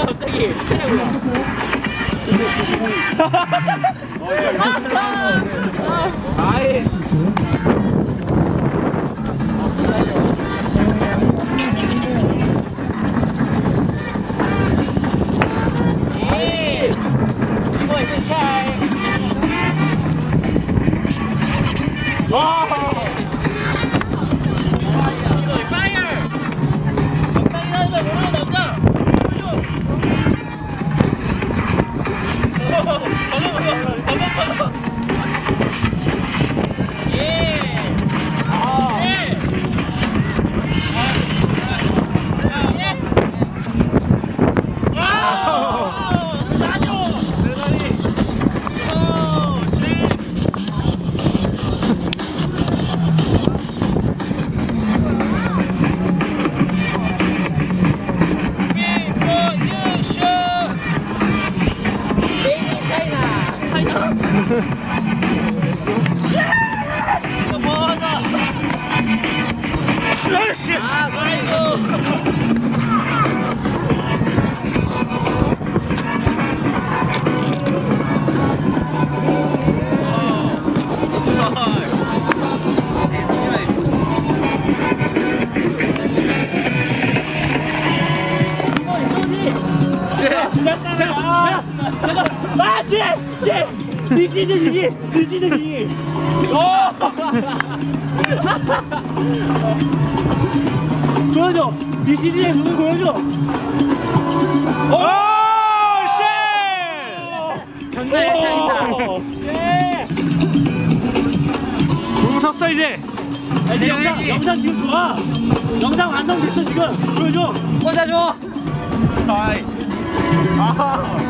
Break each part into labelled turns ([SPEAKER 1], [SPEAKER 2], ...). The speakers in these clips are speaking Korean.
[SPEAKER 1] 뭐야 갑자기. 아, 아. 아이. 잠깐 아 쉣! 쉣! 니 시즌 이기! 니 시즌 이기! 오! 어! 보여줘! 니 시즌의 눈을 보여줘!
[SPEAKER 2] 오! 쉣!
[SPEAKER 1] 장난 일장이다!
[SPEAKER 2] 너무 섰어 이제!
[SPEAKER 1] 야, 이제 영상, 영상 지금 좋아! 영상 완성됐어 지금! 보여줘! 꽂아줘! 아이! 아하!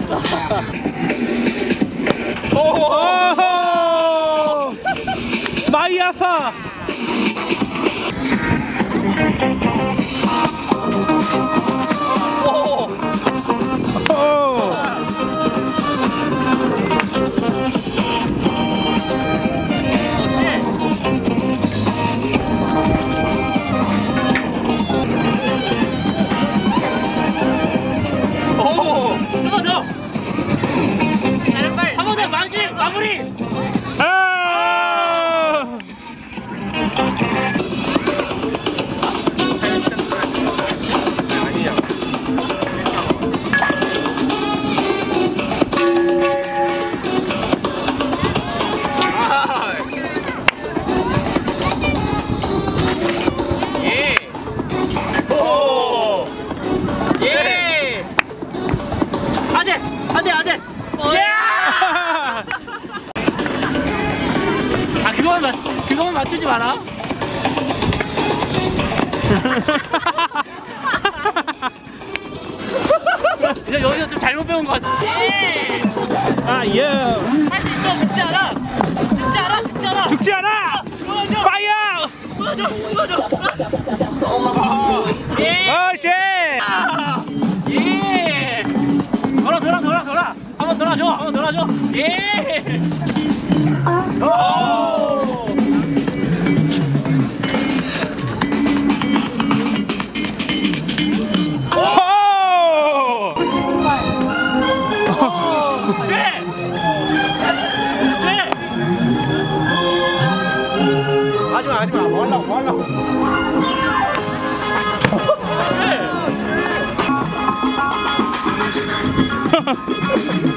[SPEAKER 1] festa.
[SPEAKER 2] oh, oh, oh!
[SPEAKER 1] 안돼 안돼. 예! 아 그거만 맞, 그거만 맞추지 마라. 여기서 좀 잘못 배운 거 같아.
[SPEAKER 2] 아예.
[SPEAKER 1] 어, 놀아줘. 예. 오. 하하하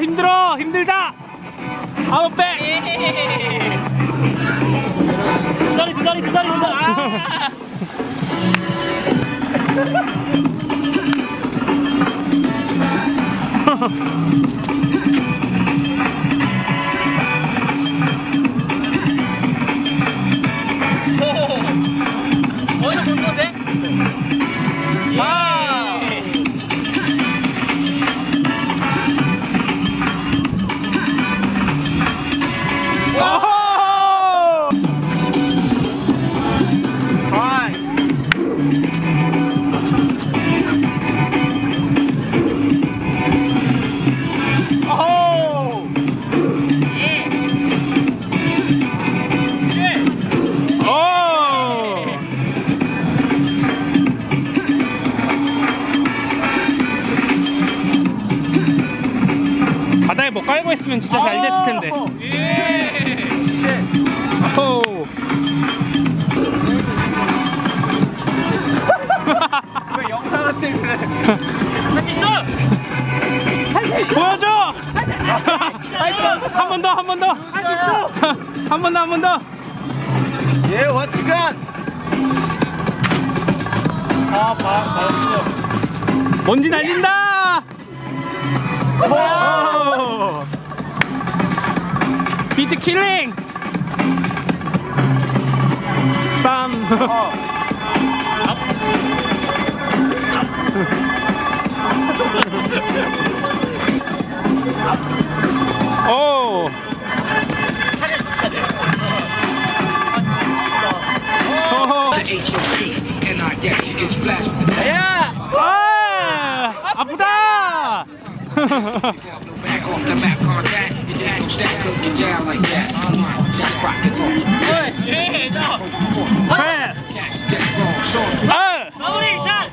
[SPEAKER 2] 힘들어 힘들어 힘들다. 아웃 백.
[SPEAKER 1] 두 다리 두 다리 두 다리 두 다리
[SPEAKER 2] 있으면 진짜 잘 됐을 텐데.
[SPEAKER 1] 예!
[SPEAKER 2] 오. 왜 영상한테 그래?
[SPEAKER 1] 할수 있어!
[SPEAKER 2] 보여줘! 한 번 더, 한 번 더!
[SPEAKER 1] 한
[SPEAKER 2] 번 더, 한 번 더!
[SPEAKER 3] 예, 워치간!
[SPEAKER 1] 아, 바, 바였어.
[SPEAKER 2] 먼지 날린다! 오! 비트 킬링! 빰! 오! 호호.
[SPEAKER 4] H.O.P. and I get you get splashed with
[SPEAKER 1] the 야!
[SPEAKER 2] 아! 아프다!
[SPEAKER 4] off the map, contact. You didn't stack could get down like that. Online, just rock it off.
[SPEAKER 1] Good. Yeah, no.
[SPEAKER 2] Crap.
[SPEAKER 4] That's that wrong. Sauce.
[SPEAKER 2] Uh.
[SPEAKER 1] Nobody shot.